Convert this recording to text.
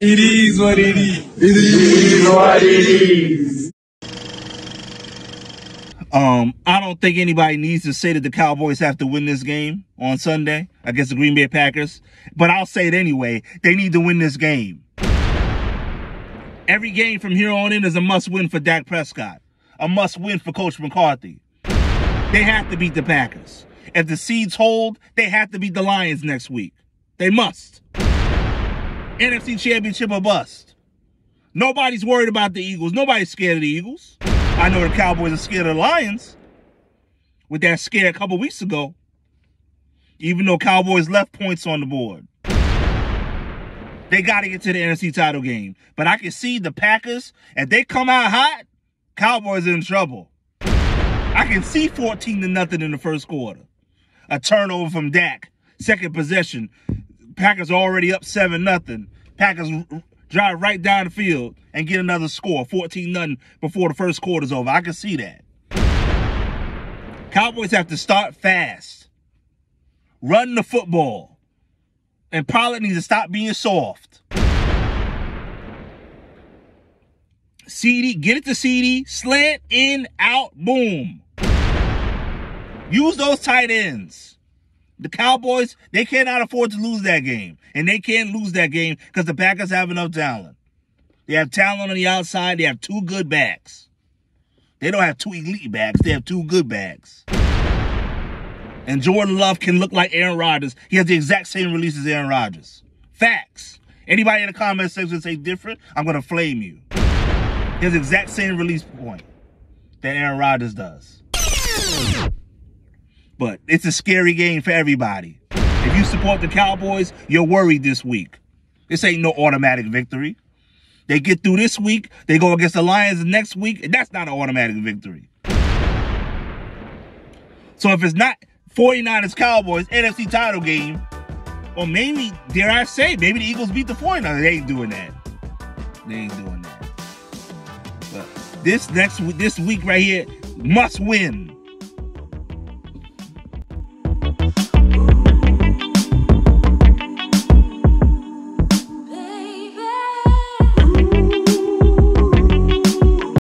It is what it is. It is what it is. Um, I don't think anybody needs to say that the Cowboys have to win this game on Sunday against the Green Bay Packers, but I'll say it anyway. They need to win this game. Every game from here on in is a must win for Dak Prescott, a must win for Coach McCarthy. They have to beat the Packers. If the seeds hold, they have to beat the Lions next week. They must. NFC Championship or bust. Nobody's worried about the Eagles. Nobody's scared of the Eagles. I know the Cowboys are scared of the Lions with that scare a couple weeks ago. Even though Cowboys left points on the board. They got to get to the NFC title game. But I can see the Packers, if they come out hot, Cowboys in trouble. I can see 14 to nothing in the first quarter. A turnover from Dak. Second possession. Packers already up 7 nothing. Packers drive right down the field and get another score, 14 nothing before the first quarter's over. I can see that. Cowboys have to start fast. Run the football. And Pollard needs to stop being soft. CeeDee, get it to CeeDee, slant in, out, boom. Use those tight ends. The Cowboys, they cannot afford to lose that game. And they can't lose that game because the Packers have enough talent. They have talent on the outside. They have two good backs. They don't have two elite backs. They have two good backs. And Jordan Love can look like Aaron Rodgers. He has the exact same release as Aaron Rodgers. Facts. Anybody in the comment section say different, I'm going to flame you. He has the exact same release point that Aaron Rodgers does. But it's a scary game for everybody. If you support the Cowboys, you're worried this week. This ain't no automatic victory. They get through this week, they go against the Lions next week, and that's not an automatic victory. So if it's not 49ers Cowboys NFC title game, or maybe, dare I say, maybe the Eagles beat the 49ers. They ain't doing that. They ain't doing that. But this next this week right here, must win.